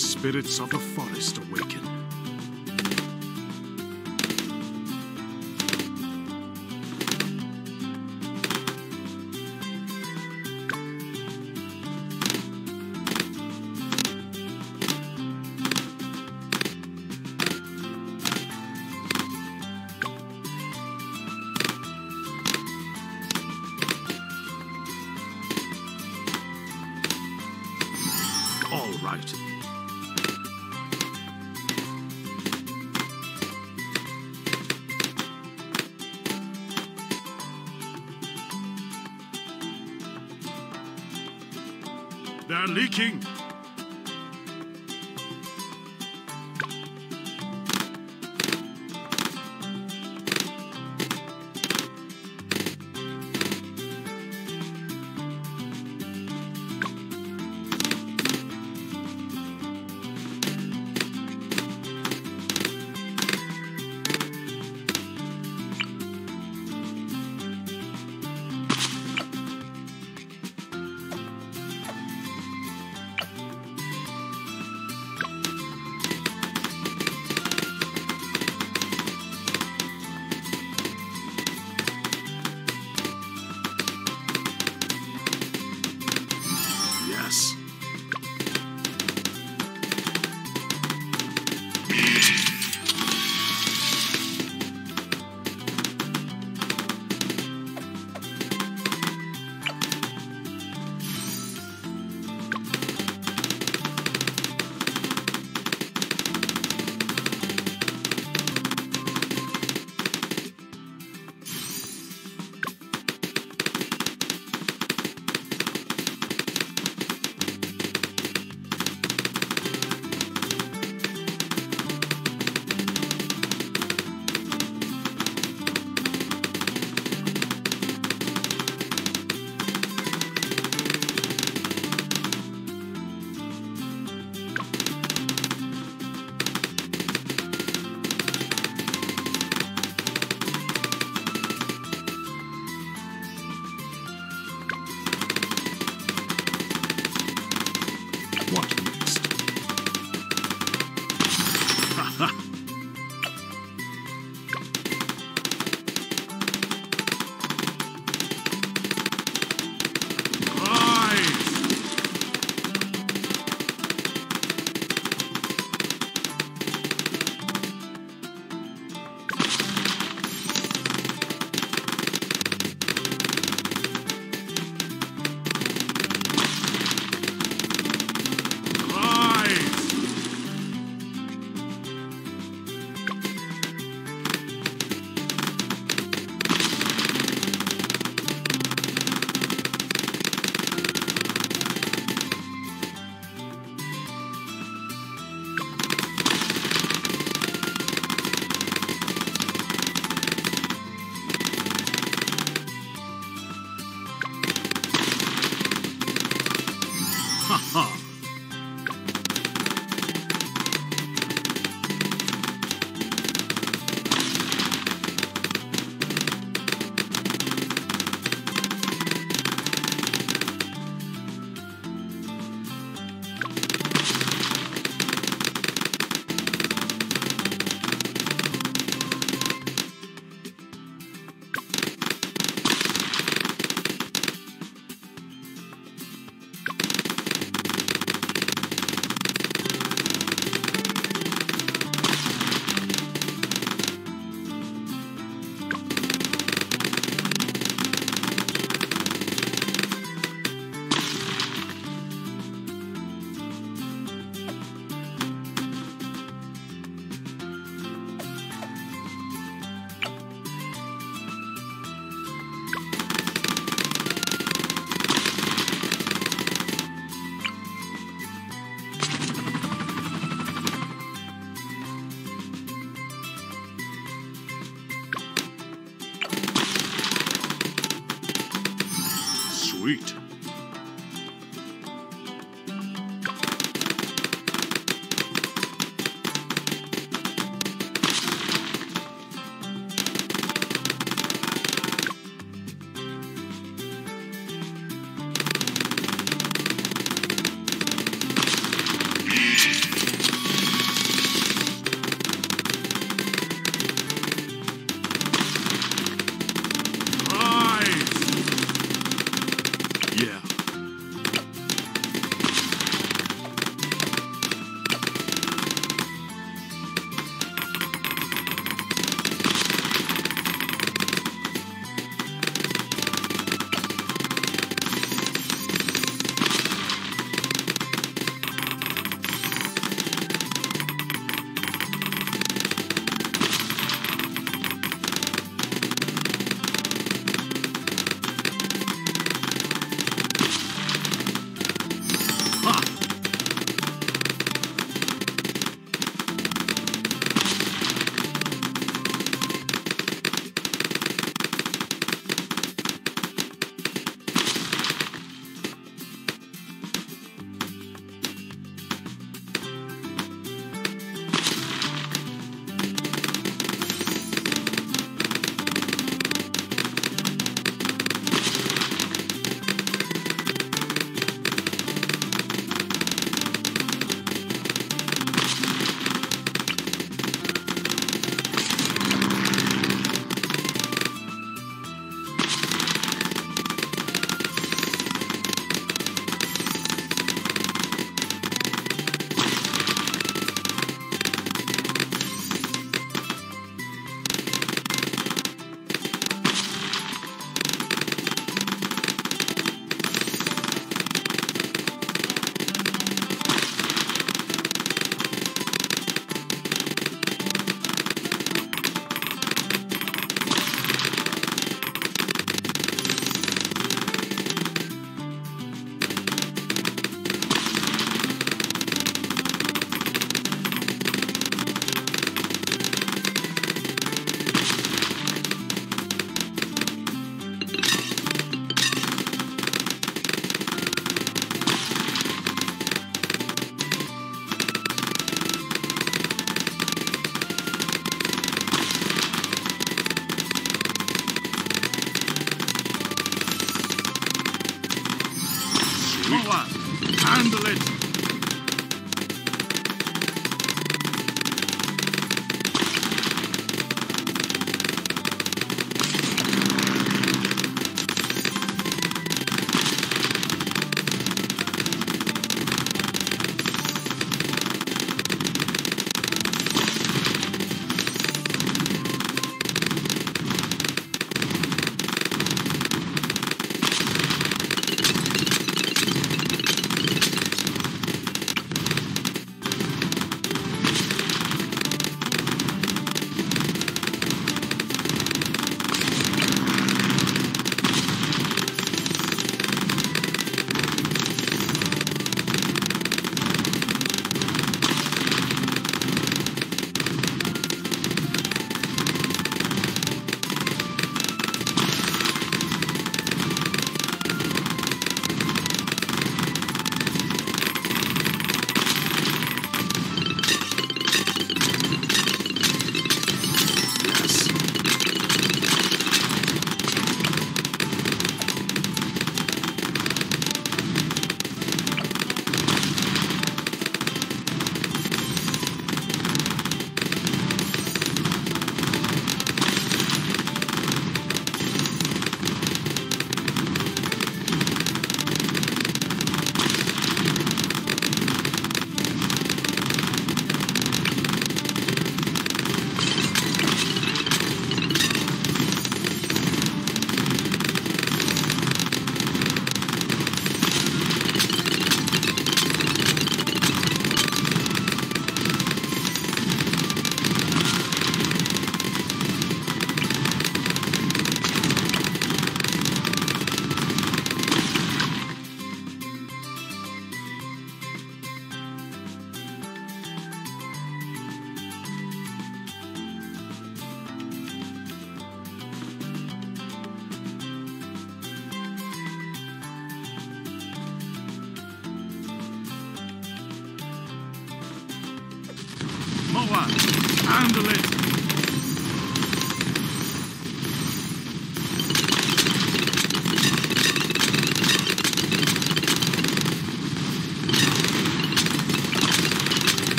Spirits of the forest awaken. All right. They're leaking.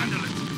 handle it.